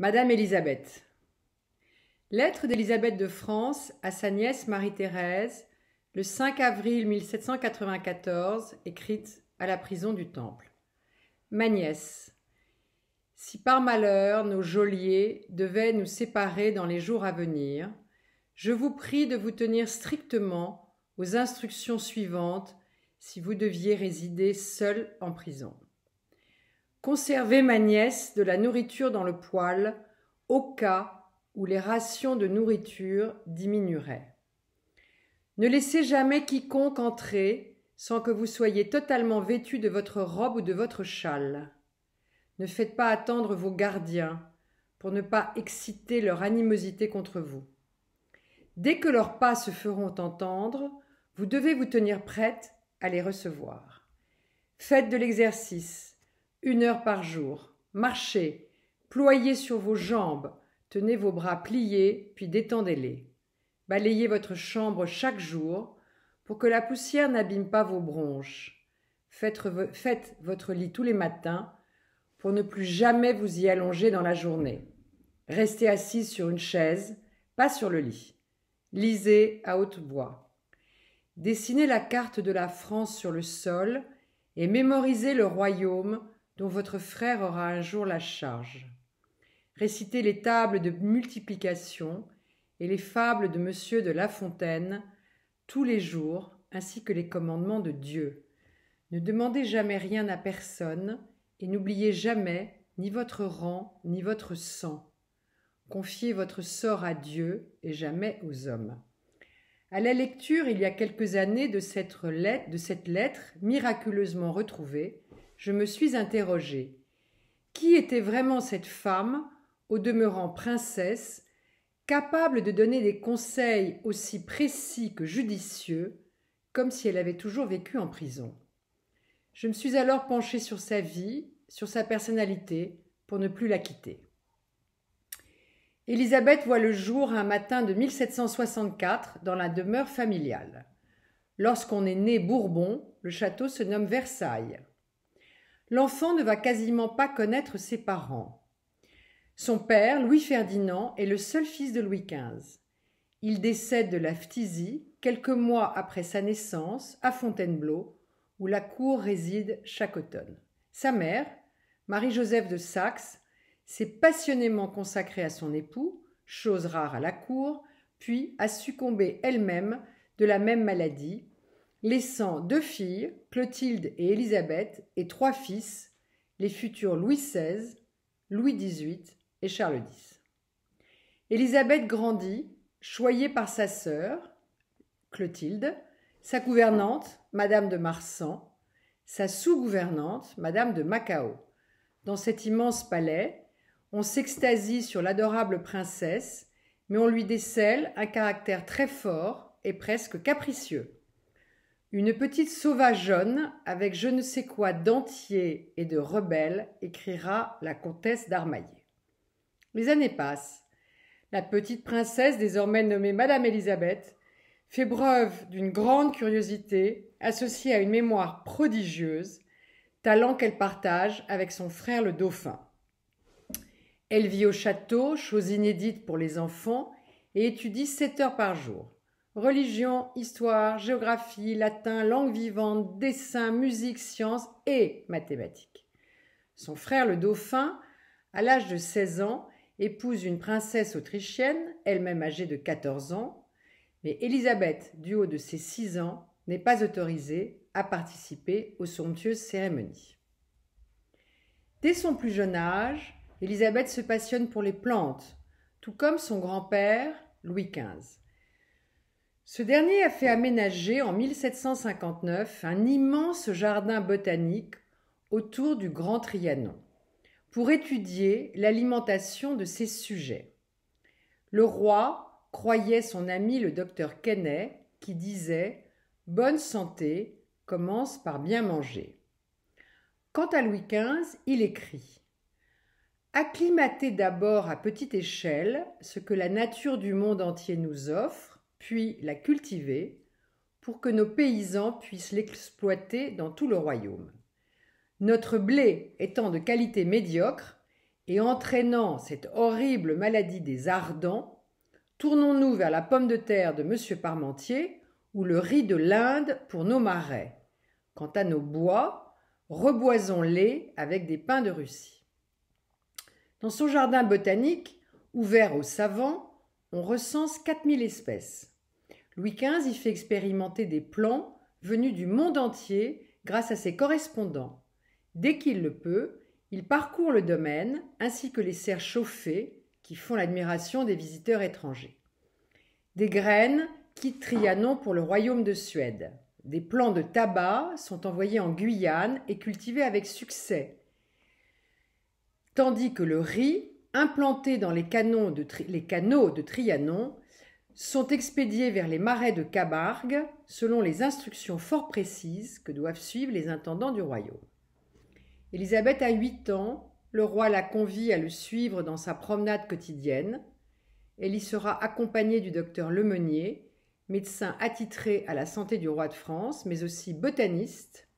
Madame Élisabeth. Lettre d'Élisabeth de France à sa nièce Marie-Thérèse, le 5 avril 1794, écrite à la prison du Temple. Ma nièce, si par malheur nos geôliers devaient nous séparer dans les jours à venir, je vous prie de vous tenir strictement aux instructions suivantes si vous deviez résider seul en prison. Conservez ma nièce de la nourriture dans le poêle au cas où les rations de nourriture diminueraient. Ne laissez jamais quiconque entrer sans que vous soyez totalement vêtu de votre robe ou de votre châle. Ne faites pas attendre vos gardiens pour ne pas exciter leur animosité contre vous. Dès que leurs pas se feront entendre, vous devez vous tenir prête à les recevoir. Faites de l'exercice, une heure par jour. Marchez, ployez sur vos jambes, tenez vos bras pliés, puis détendez-les. Balayez votre chambre chaque jour pour que la poussière n'abîme pas vos bronches. Faites, votre lit tous les matins pour ne plus jamais vous y allonger dans la journée. Restez assise sur une chaise, pas sur le lit. Lisez à haute voix. Dessinez la carte de la France sur le sol et mémorisez le royaume dont votre frère aura un jour la charge. Récitez les tables de multiplication et les fables de Monsieur de La Fontaine tous les jours, ainsi que les commandements de Dieu. Ne demandez jamais rien à personne et n'oubliez jamais ni votre rang ni votre sang. Confiez votre sort à Dieu et jamais aux hommes. À la lecture, il y a quelques années, de de cette lettre miraculeusement retrouvée, je me suis interrogée. Qui était vraiment cette femme, au demeurant princesse, capable de donner des conseils aussi précis que judicieux, comme si elle avait toujours vécu en prison? Je me suis alors penchée sur sa vie, sur sa personnalité, pour ne plus la quitter. Élisabeth voit le jour un matin de 1764 dans la demeure familiale. Lorsqu'on est né Bourbon, le château se nomme Versailles l'enfant ne va quasiment pas connaître ses parents. Son père, Louis Ferdinand, est le seul fils de Louis XV. Il décède de la phtisie quelques mois après sa naissance à Fontainebleau, où la cour réside chaque automne. Sa mère, Marie-Joseph de Saxe, s'est passionnément consacrée à son époux, chose rare à la cour, puis a succombé elle-même de la même maladie, laissant deux filles, Clotilde et Élisabeth, et trois fils, les futurs Louis XVI, Louis XVIII et Charles X. Élisabeth grandit, choyée par sa sœur, Clotilde, sa gouvernante, Madame de Marsan, sa sous-gouvernante, Madame de Macao. Dans cet immense palais, on s'extasie sur l'adorable princesse, mais on lui décèle un caractère très fort et presque capricieux. Une petite sauvageonne avec je ne sais quoi d'entier et de rebelle, écrira la comtesse d'Armaillet. Les années passent. La petite princesse, désormais nommée Madame Élisabeth, fait preuve d'une grande curiosité associée à une mémoire prodigieuse, talent qu'elle partage avec son frère le dauphin. Elle vit au château, chose inédite pour les enfants, et étudie sept heures par jour religion, histoire, géographie, latin, langue vivante, dessin, musique, sciences et mathématiques. Son frère le dauphin, à l'âge de 16 ans, épouse une princesse autrichienne, elle-même âgée de 14 ans, mais Élisabeth, du haut de ses 6 ans, n'est pas autorisée à participer aux somptueuses cérémonies. Dès son plus jeune âge, Élisabeth se passionne pour les plantes, tout comme son grand-père, Louis XV. Ce dernier a fait aménager en 1759 un immense jardin botanique autour du Grand Trianon pour étudier l'alimentation de ses sujets. Le roi croyait son ami le docteur Quesnay qui disait Bonne santé commence par bien manger. Quant à Louis XV, il écrit Acclimatez d'abord à petite échelle ce que la nature du monde entier nous offre puis la cultiver pour que nos paysans puissent l'exploiter dans tout le royaume. Notre blé étant de qualité médiocre, et entraînant cette horrible maladie des ardents, tournons-nous vers la pomme de terre de M. Parmentier ou le riz de l'Inde pour nos marais. Quant à nos bois, reboisons-les avec des pins de Russie. Dans son jardin botanique, ouvert aux savants, on recense 4000 espèces. Louis XV y fait expérimenter des plants venus du monde entier grâce à ses correspondants. Dès qu'il le peut, il parcourt le domaine ainsi que les serres chauffées qui font l'admiration des visiteurs étrangers. Des graines quittent Trianon pour le royaume de Suède. Des plants de tabac sont envoyés en Guyane et cultivés avec succès. Tandis que le riz, implanté dans les, canaux de, les canaux de Trianon, sont expédiés vers les marais de Cabargue selon les instructions fort précises que doivent suivre les intendants du royaume. Élisabeth a huit ans, le roi la convie à le suivre dans sa promenade quotidienne. Elle y sera accompagnée du docteur Lemeunier, médecin attitré à la santé du roi de France, mais aussi botaniste,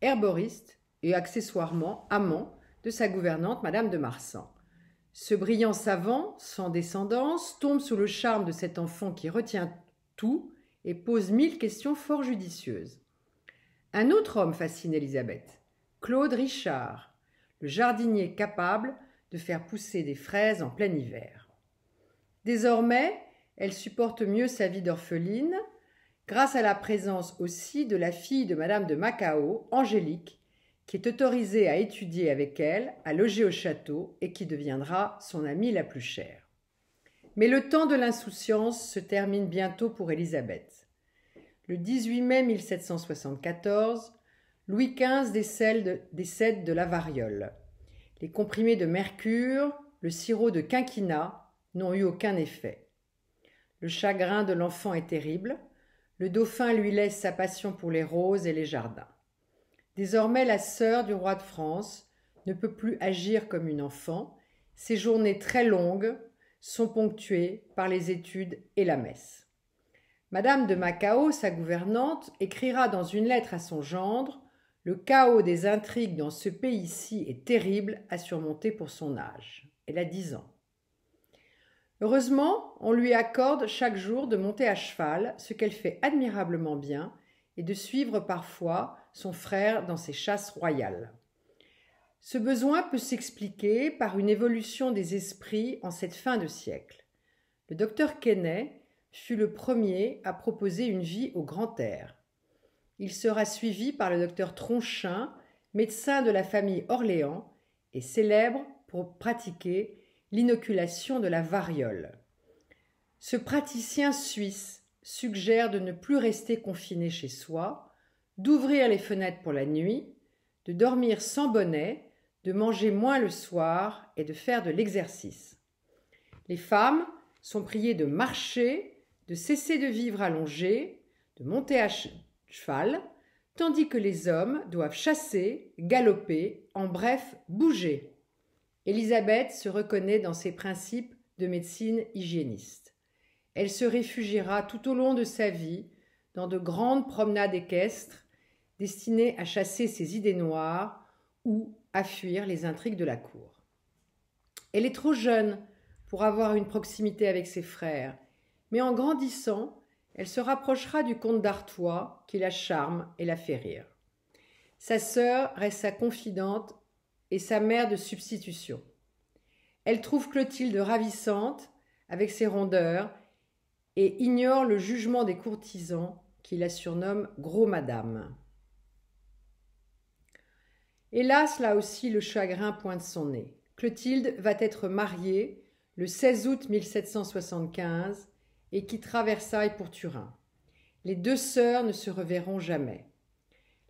herboriste et accessoirement amant de sa gouvernante, Madame de Marsan. Ce brillant savant, sans descendance, tombe sous le charme de cet enfant qui retient tout et pose mille questions fort judicieuses. Un autre homme fascine Élisabeth. Claude Richard, le jardinier capable de faire pousser des fraises en plein hiver. Désormais, elle supporte mieux sa vie d'orpheline, grâce à la présence aussi de la fille de Madame de Macao, Angélique, qui est autorisée à étudier avec elle, à loger au château et qui deviendra son amie la plus chère. Mais le temps de l'insouciance se termine bientôt pour Élisabeth. Le 18 mai 1774, Louis XV décède de, la variole. Les comprimés de mercure, le sirop de quinquina n'ont eu aucun effet. Le chagrin de l'enfant est terrible. Le dauphin lui laisse sa passion pour les roses et les jardins. Désormais, la sœur du roi de France ne peut plus agir comme une enfant. Ses journées très longues sont ponctuées par les études et la messe. Madame de Macao, sa gouvernante, écrira dans une lettre à son gendre le chaos des intrigues dans ce pays-ci est terrible à surmonter pour son âge. Elle a dix ans. Heureusement, on lui accorde chaque jour de monter à cheval, ce qu'elle fait admirablement bien, et de suivre parfois son frère dans ses chasses royales. Ce besoin peut s'expliquer par une évolution des esprits en cette fin de siècle. Le docteur Quesnay fut le premier à proposer une vie au grand air. Il sera suivi par le docteur Tronchin, médecin de la famille Orléans et célèbre pour pratiquer l'inoculation de la variole. Ce praticien suisse suggère de ne plus rester confiné chez soi, d'ouvrir les fenêtres pour la nuit, de dormir sans bonnet, de manger moins le soir et de faire de l'exercice. Les femmes sont priées de marcher, de cesser de vivre allongées, de monter à cheval, tandis que les hommes doivent chasser, galoper, en bref, bouger. Élisabeth se reconnaît dans ses principes de médecine hygiéniste. Elle se réfugiera tout au long de sa vie dans de grandes promenades équestres destinées à chasser ses idées noires ou à fuir les intrigues de la cour. Elle est trop jeune pour avoir une proximité avec ses frères, mais en grandissant, elle se rapprochera du comte d'Artois, qui la charme et la fait rire. Sa sœur reste sa confidente et sa mère de substitution. Elle trouve Clotilde ravissante, avec ses rondeurs, et ignore le jugement des courtisans qui la surnomment Gros Madame. Hélas, là aussi, le chagrin pointe son nez. Clotilde va être mariée le 16 août 1775 et quittera Versailles pour Turin. Les deux sœurs ne se reverront jamais.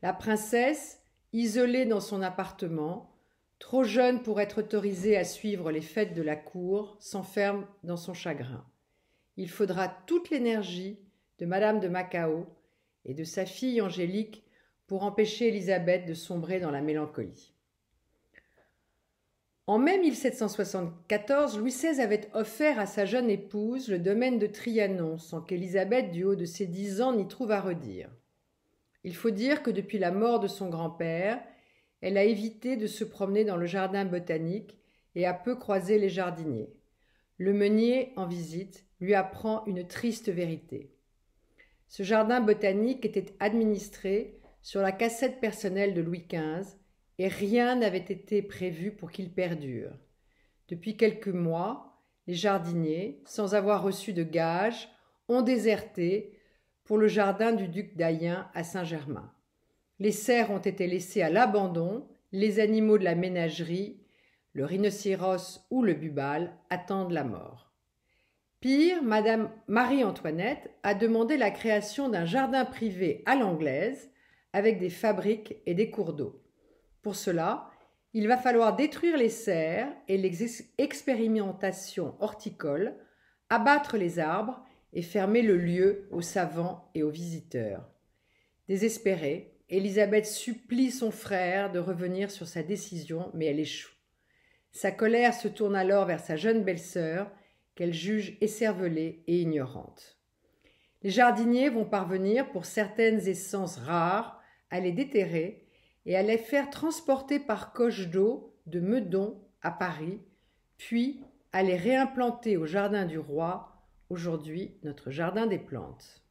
La princesse, isolée dans son appartement, trop jeune pour être autorisée à suivre les fêtes de la cour, s'enferme dans son chagrin. Il faudra toute l'énergie de Madame de Macao et de sa fille Angélique pour empêcher Élisabeth de sombrer dans la mélancolie. En mai 1774, Louis XVI avait offert à sa jeune épouse le domaine de Trianon, sans qu'Élisabeth, du haut de ses dix ans, n'y trouve à redire. Il faut dire que depuis la mort de son grand-père, elle a évité de se promener dans le jardin botanique et a peu croisé les jardiniers. Le meunier, en visite, lui apprend une triste vérité. Ce jardin botanique était administré sur la cassette personnelle de Louis XV et rien n'avait été prévu pour qu'il perdure. Depuis quelques mois, les jardiniers, sans avoir reçu de gages, ont déserté pour le jardin du duc d'Ayen à Saint-Germain. Les serres ont été laissées à l'abandon, les animaux de la ménagerie, le rhinocéros ou le bubal, attendent la mort. Pire, Madame Marie-Antoinette a demandé la création d'un jardin privé à l'anglaise avec des fabriques et des cours d'eau. Pour cela, il va falloir détruire les serres et les expérimentations horticoles, abattre les arbres et fermer le lieu aux savants et aux visiteurs. Désespérée, Élisabeth supplie son frère de revenir sur sa décision, mais elle échoue. Sa colère se tourne alors vers sa jeune belle-sœur, qu'elle juge écervelée et ignorante. Les jardiniers vont parvenir, pour certaines essences rares, à les déterrer et à les faire transporter par coche d'eau de Meudon à Paris, puis à les réimplanter au jardin du roi, aujourd'hui notre jardin des plantes.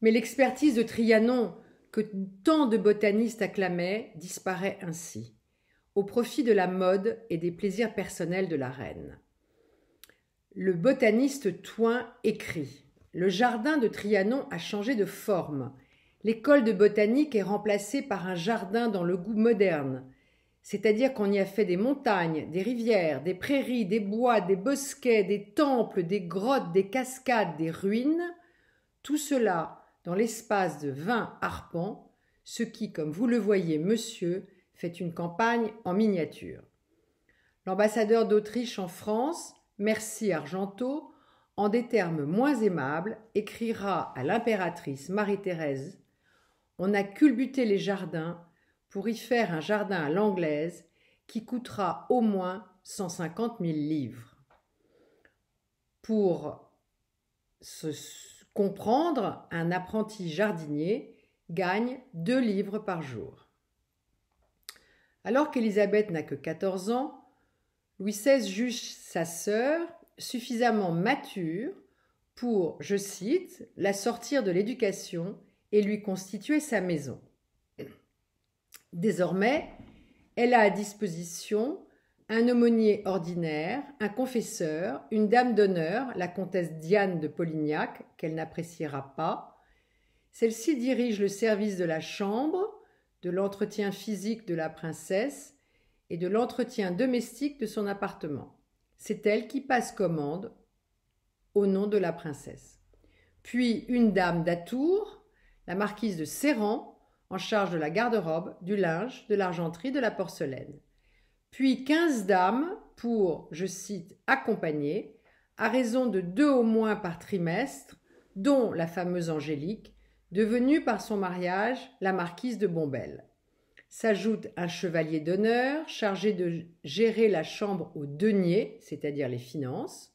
Mais l'expertise de Trianon, que tant de botanistes acclamaient, disparaît ainsi, au profit de la mode et des plaisirs personnels de la reine. Le botaniste Toin écrit Le jardin de Trianon a changé de forme. L'école de botanique est remplacée par un jardin dans le goût moderne, c'est-à-dire qu'on y a fait des montagnes, des rivières, des prairies, des bois, des bosquets, des temples, des grottes, des cascades, des ruines, tout cela dans l'espace de vingt arpents, ce qui, comme vous le voyez, monsieur, fait une campagne en miniature. L'ambassadeur d'Autriche en France Merci Argento, en des termes moins aimables, écrira à l'impératrice Marie-Thérèse On a culbuté les jardins pour y faire un jardin à l'anglaise qui coûtera au moins 150 000 livres. Pour se comprendre, un apprenti jardinier gagne deux livres par jour. Alors qu'Élisabeth n'a que 14 ans, Louis XVI juge sa sœur suffisamment mature pour, je cite, la sortir de l'éducation et lui constituer sa maison. Désormais, elle a à disposition un aumônier ordinaire, un confesseur, une dame d'honneur, la comtesse Diane de Polignac, qu'elle n'appréciera pas. Celle-ci dirige le service de la chambre, de l'entretien physique de la princesse et de l'entretien domestique de son appartement. C'est elle qui passe commande au nom de la princesse. Puis une dame d'Atour, la marquise de Serran, en charge de la garde-robe, du linge, de l'argenterie, de la porcelaine. Puis quinze dames pour, je cite, accompagner, à raison de deux au moins par trimestre, dont la fameuse Angélique, devenue par son mariage la marquise de Bombelle. S'ajoute un chevalier d'honneur chargé de gérer la chambre aux deniers, c'est-à-dire les finances,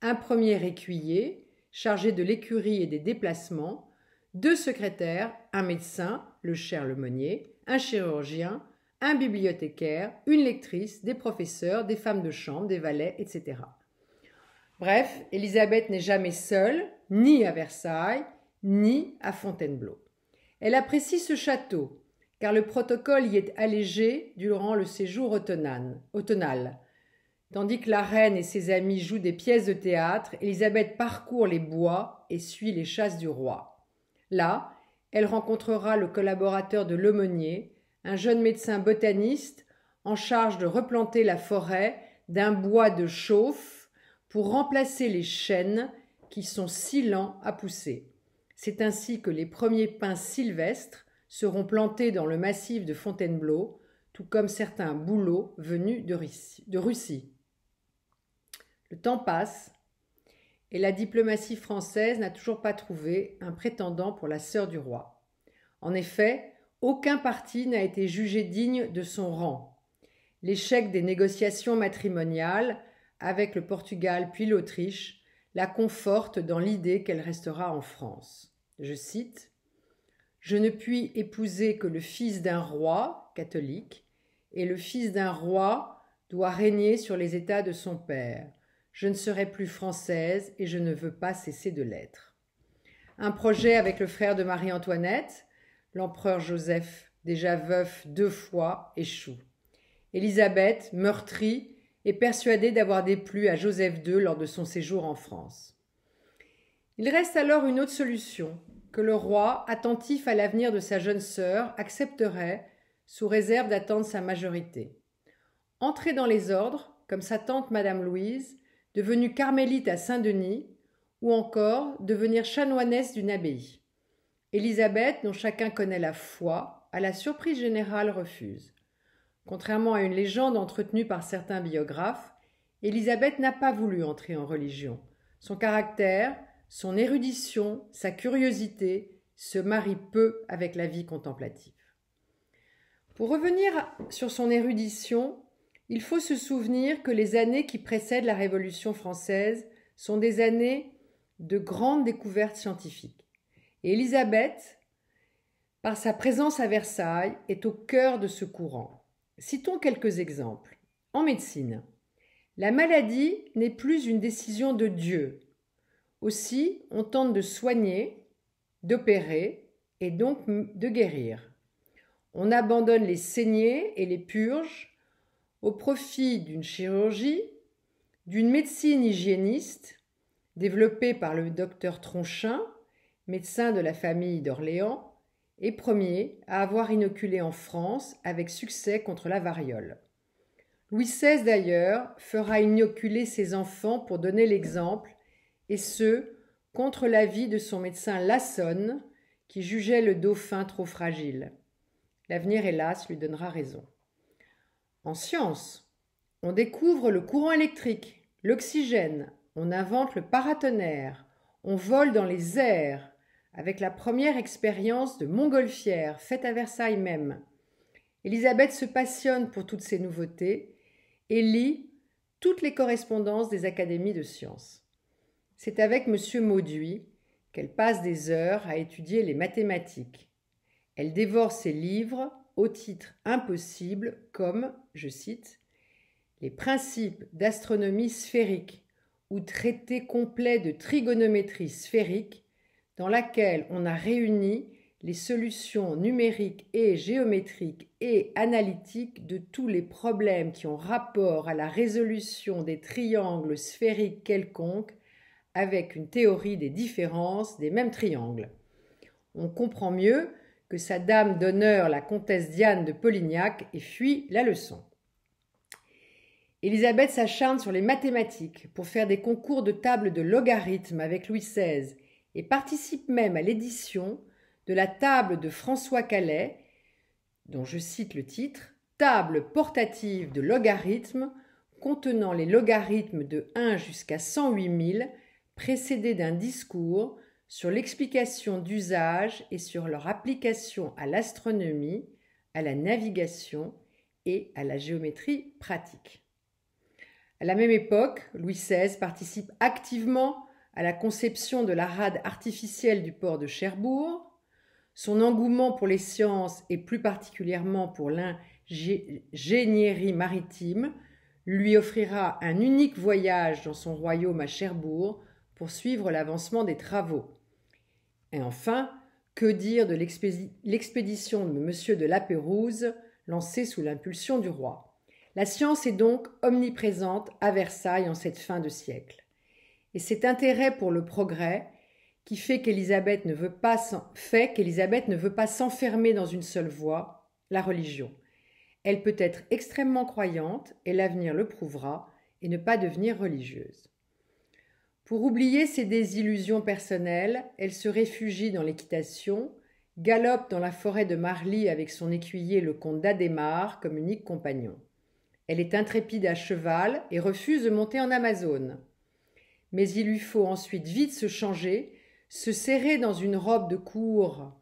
un premier écuyer chargé de l'écurie et des déplacements, deux secrétaires, un médecin, le cher Lemonnier, un chirurgien, un bibliothécaire, une lectrice, des professeurs, des femmes de chambre, des valets, etc. Bref, Élisabeth n'est jamais seule, ni à Versailles, ni à Fontainebleau. Elle apprécie ce château, car le protocole y est allégé durant le séjour automnal. Tandis que la reine et ses amis jouent des pièces de théâtre, Élisabeth parcourt les bois et suit les chasses du roi. Là, elle rencontrera le collaborateur de l'aumônier, un jeune médecin botaniste en charge de replanter la forêt d'un bois de chauffe pour remplacer les chênes qui sont si lents à pousser. C'est ainsi que les premiers pins sylvestres seront plantés dans le massif de Fontainebleau, tout comme certains bouleaux venus de Russie. Le temps passe et la diplomatie française n'a toujours pas trouvé un prétendant pour la sœur du roi. En effet, aucun parti n'a été jugé digne de son rang. L'échec des négociations matrimoniales avec le Portugal puis l'Autriche la conforte dans l'idée qu'elle restera en France. Je cite je ne puis épouser que le fils d'un roi catholique, et le fils d'un roi doit régner sur les états de son père. Je ne serai plus française et je ne veux pas cesser de l'être. Un projet avec le frère de Marie-Antoinette, l'empereur Joseph, déjà veuf deux fois, échoue. Élisabeth, meurtrie, est persuadée d'avoir déplu à Joseph II lors de son séjour en France. Il reste alors une autre solution, que le roi, attentif à l'avenir de sa jeune sœur, accepterait sous réserve d'attendre sa majorité. Entrer dans les ordres, comme sa tante Madame Louise, devenue carmélite à Saint-Denis, ou encore devenir chanoinesse d'une abbaye. Élisabeth, dont chacun connaît la foi, à la surprise générale refuse. Contrairement à une légende entretenue par certains biographes, Élisabeth n'a pas voulu entrer en religion. Son caractère, son érudition, sa curiosité se marient peu avec la vie contemplative. Pour revenir sur son érudition, il faut se souvenir que les années qui précèdent la Révolution française sont des années de grandes découvertes scientifiques. Et Élisabeth, par sa présence à Versailles, est au cœur de ce courant. Citons quelques exemples. En médecine, la maladie n'est plus une décision de Dieu. Aussi, on tente de soigner, d'opérer et donc de guérir. On abandonne les saignées et les purges au profit d'une chirurgie, d'une médecine hygiéniste développée par le docteur Tronchin, médecin de la famille d'Orléans, et premier à avoir inoculé en France avec succès contre la variole. Louis XVI d'ailleurs fera inoculer ses enfants pour donner l'exemple, et ce, contre l'avis de son médecin Lassonne, qui jugeait le dauphin trop fragile. L'avenir, hélas, lui donnera raison. En science, on découvre le courant électrique, l'oxygène, on invente le paratonnerre, on vole dans les airs, avec la première expérience de montgolfière faite à Versailles même. Elisabeth se passionne pour toutes ces nouveautés et lit toutes les correspondances des académies de sciences. C'est avec M. Mauduit qu'elle passe des heures à étudier les mathématiques. Elle dévore ses livres au titre impossible comme, je cite, les principes d'astronomie sphérique ou traité complet de trigonométrie sphérique dans laquelle on a réuni les solutions numériques et géométriques et analytiques de tous les problèmes qui ont rapport à la résolution des triangles sphériques quelconques avec une théorie des différences des mêmes triangles. On comprend mieux que sa dame d'honneur, la comtesse Diane de Polignac, ait fui la leçon. Élisabeth s'acharne sur les mathématiques pour faire des concours de table de logarithmes avec Louis XVI et participe même à l'édition de la table de François Calais, dont je cite le titre Table portative de logarithmes contenant les logarithmes de 1 jusqu'à 108 000, précédé d'un discours sur l'explication d'usage et sur leur application à l'astronomie, à la navigation et à la géométrie pratique. À la même époque, Louis XVI participe activement à la conception de la rade artificielle du port de Cherbourg. Son engouement pour les sciences et plus particulièrement pour l'ingénierie maritime lui offrira un unique voyage dans son royaume à Cherbourg pour suivre l'avancement des travaux. Et enfin, que dire de l'expédition de M. de Lapérouse lancée sous l'impulsion du roi La science est donc omniprésente à Versailles en cette fin de siècle. Et cet intérêt pour le progrès qui fait qu'Élisabeth ne veut pas fait qu'Élisabeth ne veut pas s'enfermer dans une seule voie, la religion. Elle peut être extrêmement croyante, et l'avenir le prouvera, et ne pas devenir religieuse. Pour oublier ses désillusions personnelles, elle se réfugie dans l'équitation, galope dans la forêt de Marly avec son écuyer le comte d'Adémar comme unique compagnon. Elle est intrépide à cheval et refuse de monter en Amazone. Mais il lui faut ensuite vite se changer, se serrer dans une robe de cour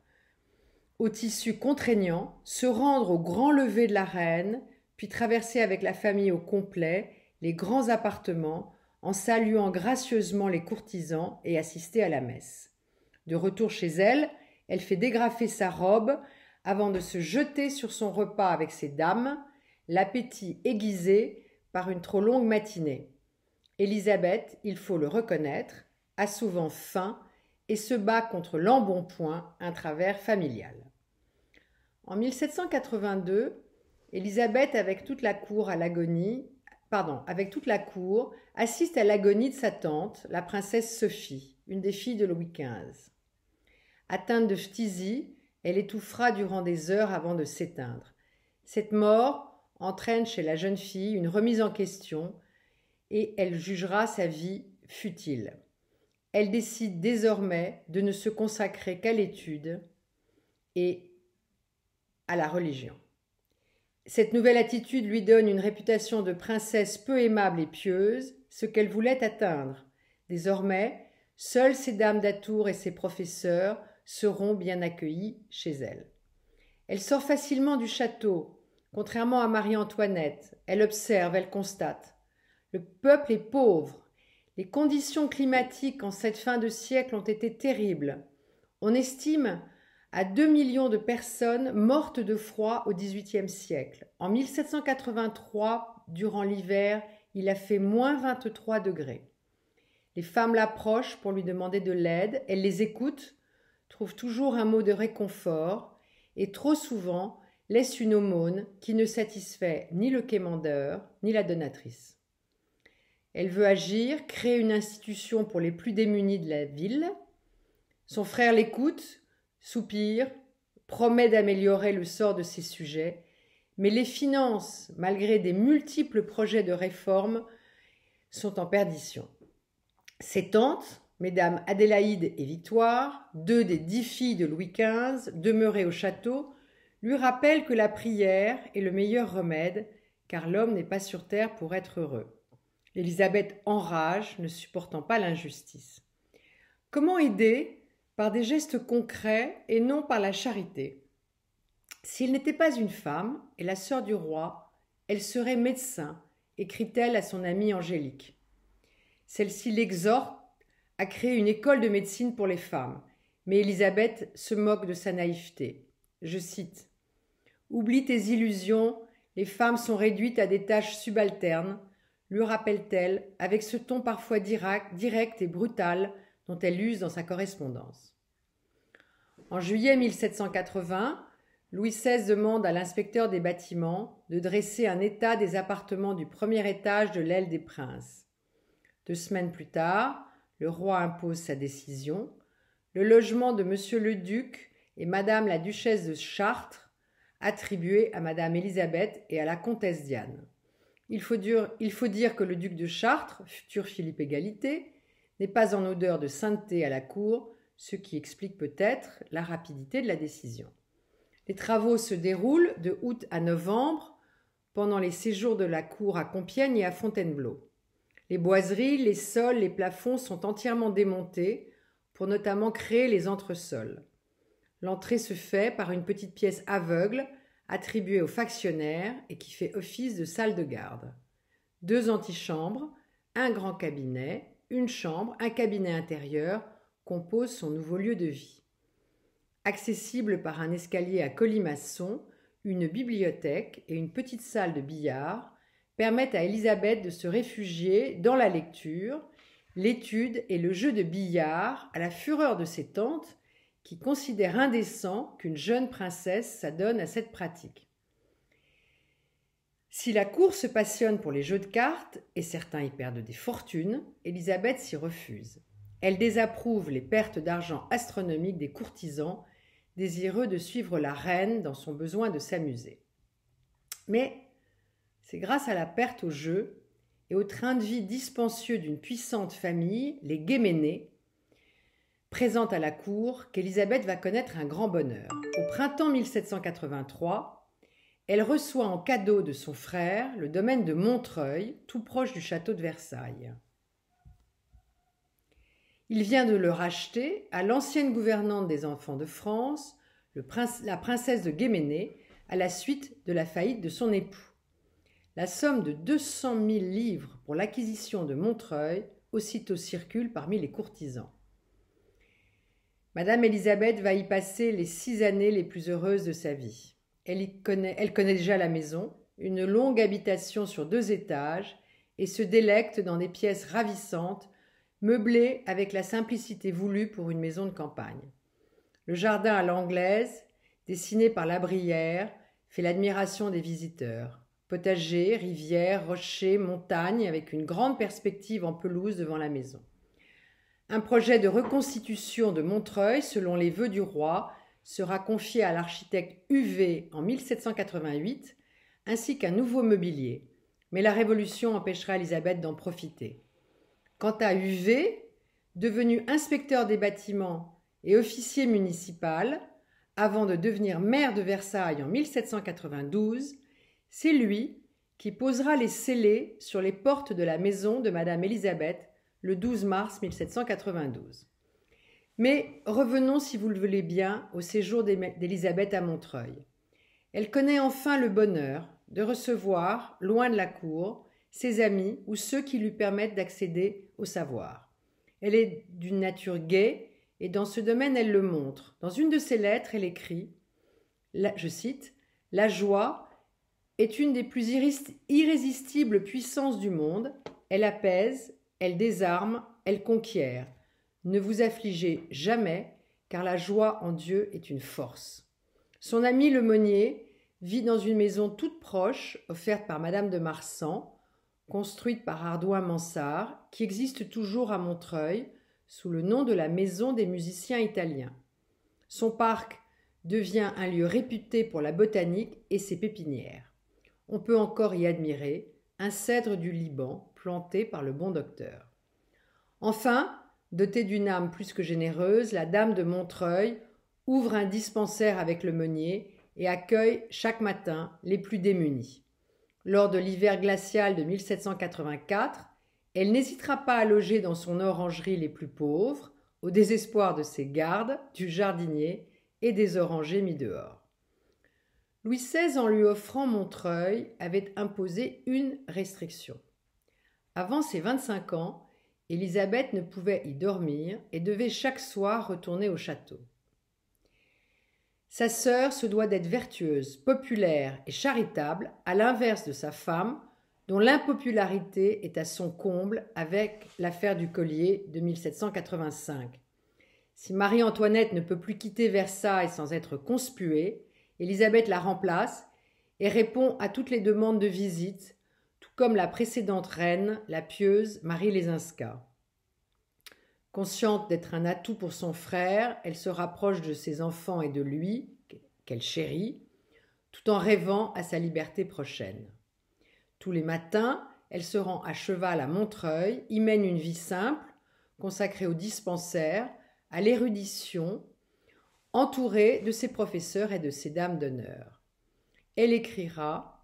au tissu contraignant, se rendre au grand lever de la reine, puis traverser avec la famille au complet les grands appartements, en saluant gracieusement les courtisans et assister à la messe. De retour chez elle, elle fait dégrafer sa robe avant de se jeter sur son repas avec ses dames, l'appétit aiguisé par une trop longue matinée. Élisabeth, il faut le reconnaître, a souvent faim et se bat contre l'embonpoint, un travers familial. En 1782, Élisabeth, avec toute la cour à l'agonie, pardon, avec toute la cour, assiste à l'agonie de sa tante, la princesse Sophie, une des filles de Louis XV. Atteinte de phtisie, elle étouffera durant des heures avant de s'éteindre. Cette mort entraîne chez la jeune fille une remise en question et elle jugera sa vie futile. Elle décide désormais de ne se consacrer qu'à l'étude et à la religion. Cette nouvelle attitude lui donne une réputation de princesse peu aimable et pieuse, ce qu'elle voulait atteindre. Désormais, seules ces dames d'Atour et ses professeurs seront bien accueillis chez elle. Elle sort facilement du château. Contrairement à Marie-Antoinette, elle observe, elle constate. Le peuple est pauvre. Les conditions climatiques en cette fin de siècle ont été terribles. On estime à 2 millions de personnes mortes de froid au XVIIIe siècle. En 1783, durant l'hiver, il a fait moins 23 degrés. Les femmes l'approchent pour lui demander de l'aide, elle les écoute, trouve toujours un mot de réconfort et trop souvent laisse une aumône qui ne satisfait ni le quémandeur ni la donatrice. Elle veut agir, créer une institution pour les plus démunis de la ville. Son frère l'écoute, soupire, promet d'améliorer le sort de ses sujets, mais les finances, malgré des multiples projets de réforme, sont en perdition. Ses tantes, mesdames Adélaïde et Victoire, deux des dix filles de Louis XV, demeurées au château, lui rappellent que la prière est le meilleur remède, car l'homme n'est pas sur terre pour être heureux. Élisabeth enrage, ne supportant pas l'injustice. Comment aider par des gestes concrets et non par la charité. S'il n'était pas une femme et la sœur du roi, elle serait médecin, écrit-elle à son amie Angélique. Celle-ci l'exhorte à créer une école de médecine pour les femmes, mais Élisabeth se moque de sa naïveté. Je cite Oublie tes illusions, les femmes sont réduites à des tâches subalternes, lui rappelle-t-elle, avec ce ton parfois direct et brutal dont elle use dans sa correspondance. En juillet 1780, Louis XVI demande à l'inspecteur des bâtiments de dresser un état des appartements du premier étage de l'aile des princes. Deux semaines plus tard, le roi impose sa décision. Le logement de Monsieur le Duc et Madame la Duchesse de Chartres, attribué à Madame Élisabeth et à la Comtesse Diane. Il faut, dire, il faut dire que le duc de Chartres, futur Philippe Égalité, n'est pas en odeur de sainteté à la cour, ce qui explique peut-être la rapidité de la décision. Les travaux se déroulent de août à novembre pendant les séjours de la cour à Compiègne et à Fontainebleau. Les boiseries, les sols, les plafonds sont entièrement démontés pour notamment créer les entresols. L'entrée se fait par une petite pièce aveugle attribuée aux factionnaires et qui fait office de salle de garde. Deux antichambres, un grand cabinet, une chambre, un cabinet intérieur composent son nouveau lieu de vie. Accessible par un escalier à colimaçon, une bibliothèque et une petite salle de billard permettent à Elisabeth de se réfugier dans la lecture, l'étude et le jeu de billard à la fureur de ses tantes qui considèrent indécent qu'une jeune princesse s'adonne à cette pratique. Si la cour se passionne pour les jeux de cartes, et certains y perdent des fortunes, Élisabeth s'y refuse. Elle désapprouve les pertes d'argent astronomiques des courtisans, désireux de suivre la reine dans son besoin de s'amuser. Mais c'est grâce à la perte au jeu et au train de vie dispensieux d'une puissante famille, les Guéménés, présente à la cour, qu'Élisabeth va connaître un grand bonheur. Au printemps 1783, elle reçoit en cadeau de son frère le domaine de Montreuil, tout proche du château de Versailles. Il vient de le racheter à l'ancienne gouvernante des enfants de France, la princesse de Guéménée, à la suite de la faillite de son époux. La somme de 200 000 livres pour l'acquisition de Montreuil aussitôt circule parmi les courtisans. Madame Élisabeth va y passer les six années les plus heureuses de sa vie. Elle, elle connaît déjà la maison, une longue habitation sur deux étages et se délecte dans des pièces ravissantes, meublées avec la simplicité voulue pour une maison de campagne. Le jardin à l'anglaise, dessiné par la Brière, fait l'admiration des visiteurs. Potager, rivière, rochers, montagne, avec une grande perspective en pelouse devant la maison. Un projet de reconstitution de Montreuil, selon les vœux du roi, sera confié à l'architecte UV en 1788, ainsi qu'un nouveau mobilier. Mais la Révolution empêchera Elisabeth d'en profiter. Quant à UV, devenu inspecteur des bâtiments et officier municipal, avant de devenir maire de Versailles en 1792, c'est lui qui posera les scellés sur les portes de la maison de Madame Élisabeth le 12 mars 1792. Mais revenons, si vous le voulez bien, au séjour d'Élisabeth à Montreuil. Elle connaît enfin le bonheur de recevoir, loin de la cour, ses amis ou ceux qui lui permettent d'accéder au savoir. Elle est d'une nature gaie et dans ce domaine elle le montre. Dans une de ses lettres, elle écrit, je cite, La joie est une des plus irrésistibles puissances du monde. Elle apaise, elle désarme, elle conquiert. Ne vous affligez jamais, car la joie en Dieu est une force. Son ami le meunier vit dans une maison toute proche, offerte par Madame de Marsan, construite par Ardouin Mansart, qui existe toujours à Montreuil, sous le nom de la Maison des musiciens italiens. Son parc devient un lieu réputé pour la botanique et ses pépinières. On peut encore y admirer un cèdre du Liban planté par le bon docteur. Enfin, Dotée d'une âme plus que généreuse, la dame de Montreuil ouvre un dispensaire avec le meunier et accueille chaque matin les plus démunis. Lors de l'hiver glacial de 1784, elle n'hésitera pas à loger dans son orangerie les plus pauvres, au désespoir de ses gardes, du jardinier et des orangers mis dehors. Louis XVI, en lui offrant Montreuil, avait imposé une restriction. Avant ses 25 ans, Élisabeth ne pouvait y dormir et devait chaque soir retourner au château. Sa sœur se doit d'être vertueuse, populaire et charitable, à l'inverse de sa femme, dont l'impopularité est à son comble avec l'affaire du collier de 1785. Si Marie-Antoinette ne peut plus quitter Versailles sans être conspuée, Élisabeth la remplace et répond à toutes les demandes de visite, comme la précédente reine, la pieuse Marie Lesinska. Consciente d'être un atout pour son frère, elle se rapproche de ses enfants et de lui, qu'elle chérit, tout en rêvant à sa liberté prochaine. Tous les matins, elle se rend à cheval à Montreuil, y mène une vie simple, consacrée au dispensaire, à l'érudition, entourée de ses professeurs et de ses dames d'honneur. Elle écrira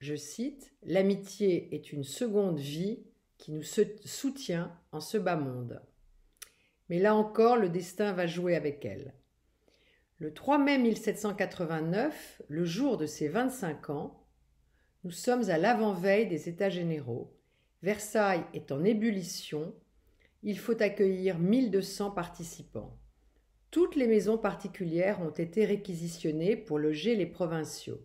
je cite, L'amitié est une seconde vie qui nous soutient en ce bas monde. Mais là encore, le destin va jouer avec elle. Le 3 mai 1789, le jour de ses 25 ans, nous sommes à l'avant-veille des États généraux. Versailles est en ébullition. Il faut accueillir 1200 participants. Toutes les maisons particulières ont été réquisitionnées pour loger les provinciaux.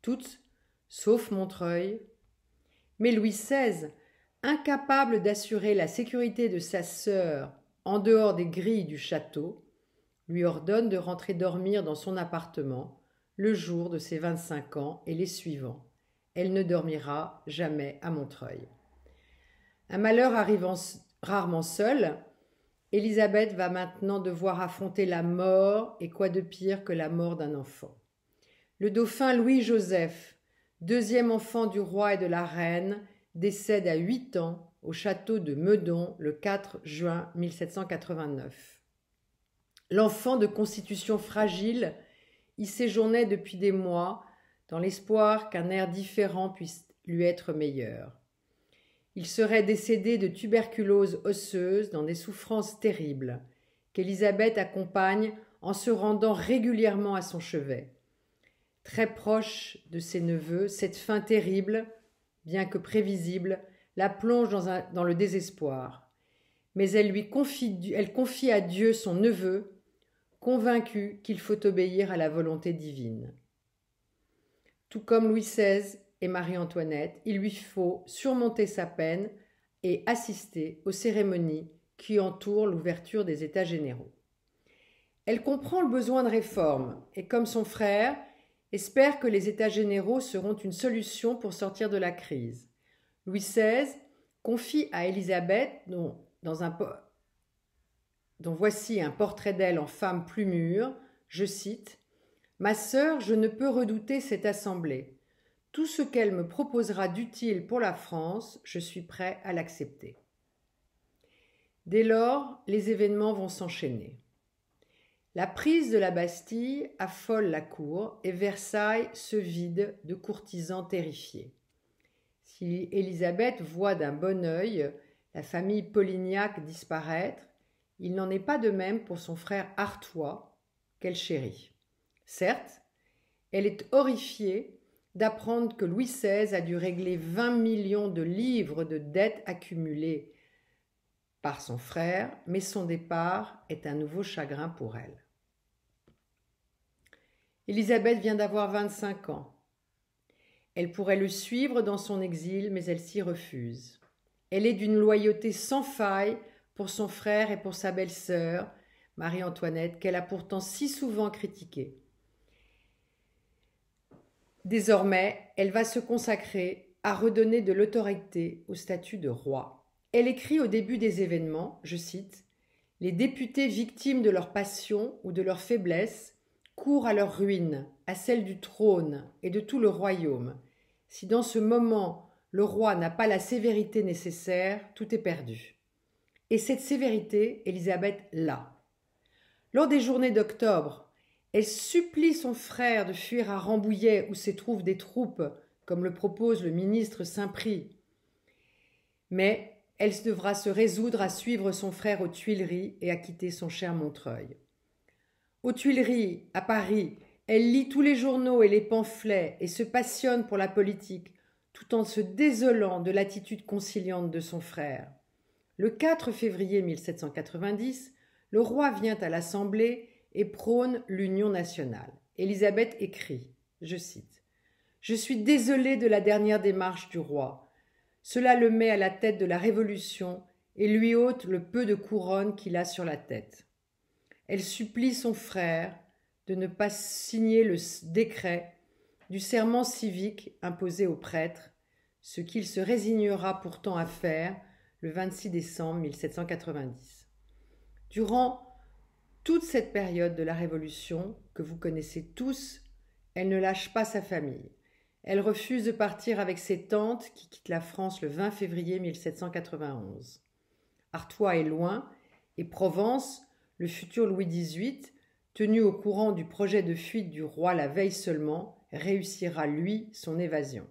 Toutes sauf Montreuil. Mais Louis XVI, incapable d'assurer la sécurité de sa sœur en dehors des grilles du château, lui ordonne de rentrer dormir dans son appartement le jour de ses vingt-cinq ans et les suivants. Elle ne dormira jamais à Montreuil. Un malheur arrivant rarement seul, Élisabeth va maintenant devoir affronter la mort et quoi de pire que la mort d'un enfant. Le dauphin Louis-Joseph, deuxième enfant du roi et de la reine, décède à huit ans au château de Meudon le 4 juin 1789. L'enfant de constitution fragile y séjournait depuis des mois dans l'espoir qu'un air différent puisse lui être meilleur. Il serait décédé de tuberculose osseuse dans des souffrances terribles, qu'Élisabeth accompagne en se rendant régulièrement à son chevet très proche de ses neveux, cette fin terrible, bien que prévisible, la plonge dans, le désespoir. Mais elle lui confie, confie à Dieu son neveu, convaincu qu'il faut obéir à la volonté divine. Tout comme Louis XVI, et Marie-Antoinette, il lui faut surmonter sa peine et assister aux cérémonies qui entourent l'ouverture des États généraux. Elle comprend le besoin de réforme et, comme son frère, espère que les États généraux seront une solution pour sortir de la crise. Louis XVI confie à Élisabeth, dont, voici un portrait d'elle en femme plus mûre, je cite Ma sœur, je ne peux redouter cette assemblée. Tout ce qu'elle me proposera d'utile pour la France, je suis prêt à l'accepter. Dès lors, les événements vont s'enchaîner. La prise de la Bastille affole la cour et Versailles se vide de courtisans terrifiés. Si Élisabeth voit d'un bon œil la famille Polignac disparaître, il n'en est pas de même pour son frère Artois, qu'elle chérit. Certes, elle est horrifiée d'apprendre que Louis XVI a dû régler 20 millions de livres de dettes accumulées par son frère, mais son départ est un nouveau chagrin pour elle. Élisabeth vient d'avoir 25 ans. Elle pourrait le suivre dans son exil, mais elle s'y refuse. Elle est d'une loyauté sans faille pour son frère et pour sa belle-sœur, Marie-Antoinette, qu'elle a pourtant si souvent critiquée. Désormais, elle va se consacrer à redonner de l'autorité au statut de roi. Elle écrit au début des événements, je cite, Les députés victimes de leur passion ou de leur faiblesse court à leur ruine, à celle du trône et de tout le royaume. Si dans ce moment le roi n'a pas la sévérité nécessaire, tout est perdu. Et cette sévérité, Élisabeth l'a. Lors des journées d'octobre, elle supplie son frère de fuir à Rambouillet où se trouvent des troupes, comme le propose le ministre Saint-Prix. Mais elle devra se résoudre à suivre son frère aux Tuileries et à quitter son cher Montreuil. Aux Tuileries, à Paris, elle lit tous les journaux et les pamphlets et se passionne pour la politique, tout en se désolant de l'attitude conciliante de son frère. Le 4 février 1790, le roi vient à l'Assemblée et prône l'union nationale. Élisabeth écrit, je cite, Je suis désolée de la dernière démarche du roi. Cela le met à la tête de la Révolution et lui ôte le peu de couronne qu'il a sur la tête. Elle supplie son frère de ne pas signer le décret du serment civique imposé aux prêtres, ce qu'il se résignera pourtant à faire le 26 décembre 1790. Durant toute cette période de la Révolution, que vous connaissez tous, elle ne lâche pas sa famille. Elle refuse de partir avec ses tantes qui quittent la France le 20 février 1791. Artois est loin et Provence le futur Louis XVIII, tenu au courant du projet de fuite du roi la veille seulement, réussira, lui, son évasion.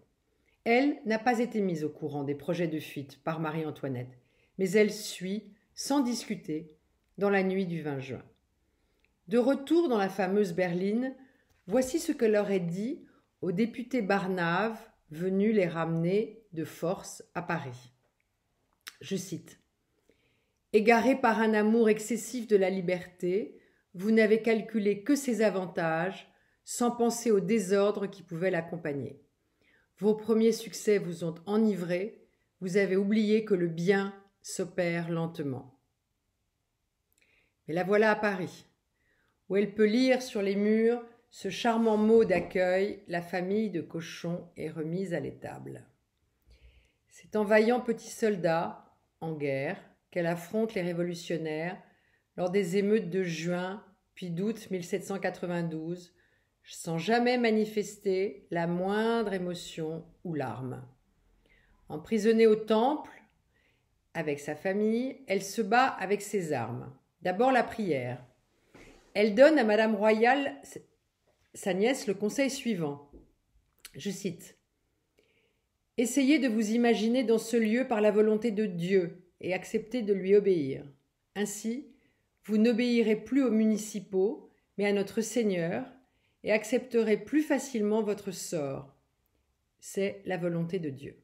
Elle n'a pas été mise au courant des projets de fuite par Marie-Antoinette, mais elle suit, sans discuter, dans la nuit du 20 juin. De retour dans la fameuse berline, voici ce que leur est dit au député Barnave venu les ramener de force à Paris. Je cite Égaré par un amour excessif de la liberté, vous n'avez calculé que ses avantages, sans penser au désordre qui pouvait l'accompagner. Vos premiers succès vous ont enivré, vous avez oublié que le bien s'opère lentement. Mais la voilà à Paris, où elle peut lire sur les murs ce charmant mot d'accueil La famille de cochons est remise à l'étable. C'est en vaillant petit soldat, en guerre, qu'elle affronte les révolutionnaires lors des émeutes de juin puis d'août 1792, sans jamais manifester la moindre émotion ou larme. Emprisonnée au temple, avec sa famille, elle se bat avec ses armes. D'abord la prière. Elle donne à Madame Royale, sa nièce, le conseil suivant. Je cite. Essayez de vous imaginer dans ce lieu par la volonté de Dieu, et acceptez de lui obéir. Ainsi, vous n'obéirez plus aux municipaux, mais à notre Seigneur, et accepterez plus facilement votre sort. C'est la volonté de Dieu.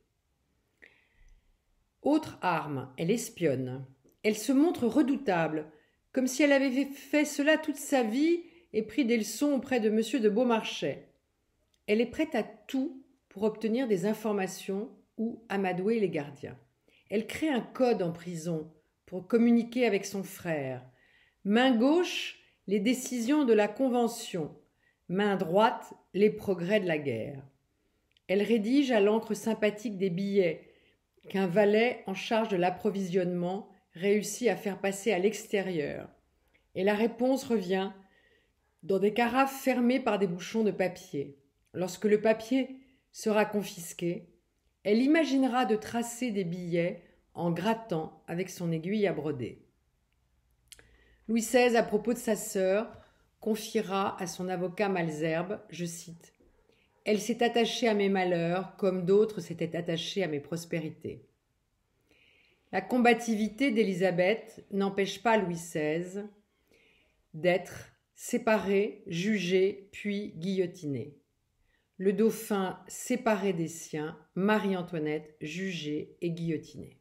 Autre arme, elle espionne. Elle se montre redoutable, comme si elle avait fait cela toute sa vie et pris des leçons auprès de M. de Beaumarchais. Elle est prête à tout pour obtenir des informations ou amadouer les gardiens. Elle crée un code en prison pour communiquer avec son frère. Main gauche, les décisions de la Convention. Main droite, les progrès de la guerre. Elle rédige à l'encre sympathique des billets qu'un valet en charge de l'approvisionnement réussit à faire passer à l'extérieur. Et la réponse revient dans des carafes fermées par des bouchons de papier. Lorsque le papier sera confisqué, elle imaginera de tracer des billets en grattant avec son aiguille à broder. Louis XVI, à propos de sa sœur, confiera à son avocat Malzerbe, je cite, Elle s'est attachée à mes malheurs comme d'autres s'étaient attachés à mes prospérités. La combativité d'Élisabeth n'empêche pas Louis XVI d'être séparé, jugé, puis guillotiné. Le dauphin séparé des siens, Marie-Antoinette jugée et guillotinée.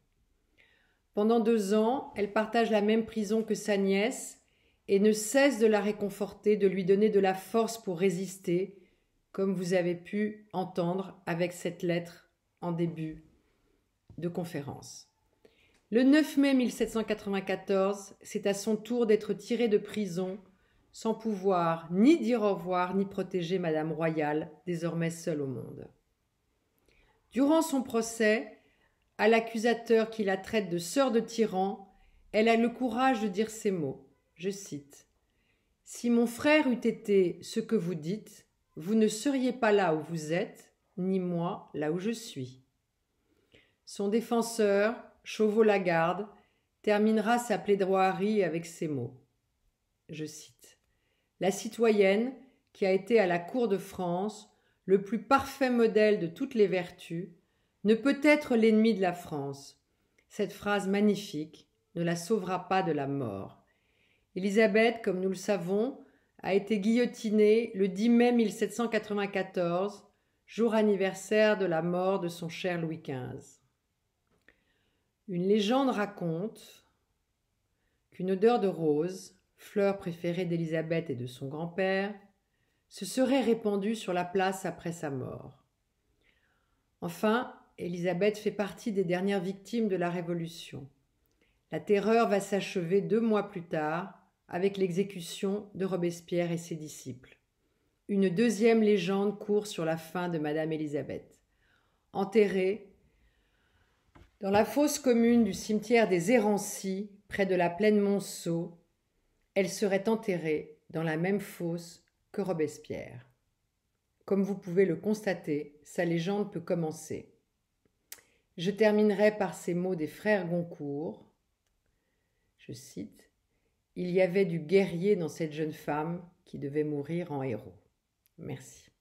Pendant deux ans, elle partage la même prison que sa nièce et ne cesse de la réconforter, de lui donner de la force pour résister, comme vous avez pu entendre avec cette lettre en début de conférence. Le 9 mai 1794, c'est à son tour d'être tiré de prison, sans pouvoir ni dire au revoir ni protéger Madame Royale, désormais seule au monde. Durant son procès, à l'accusateur qui la traite de sœur de tyran, elle a le courage de dire ces mots. Je cite Si mon frère eût été ce que vous dites, vous ne seriez pas là où vous êtes, ni moi là où je suis. Son défenseur, Chauveau-Lagarde terminera sa plaidoirie avec ces mots. Je cite La citoyenne, qui a été à la cour de France le plus parfait modèle de toutes les vertus, ne peut être l'ennemi de la France. Cette phrase magnifique ne la sauvera pas de la mort. Élisabeth, comme nous le savons, a été guillotinée le 10 mai 1794, jour anniversaire de la mort de son cher Louis XV. Une légende raconte qu'une odeur de rose, fleur préférée d'Élisabeth et de son grand-père, se serait répandue sur la place après sa mort. Enfin, Élisabeth fait partie des dernières victimes de la Révolution. La terreur va s'achever deux mois plus tard avec l'exécution de Robespierre et ses disciples. Une deuxième légende court sur la fin de Madame Élisabeth. Enterrée dans la fosse commune du cimetière des Érancies, près de la plaine Monceau, elle serait enterrée dans la même fosse que Robespierre. Comme vous pouvez le constater, sa légende peut commencer. Je terminerai par ces mots des frères Goncourt. Je cite Il y avait du guerrier dans cette jeune femme qui devait mourir en héros. Merci.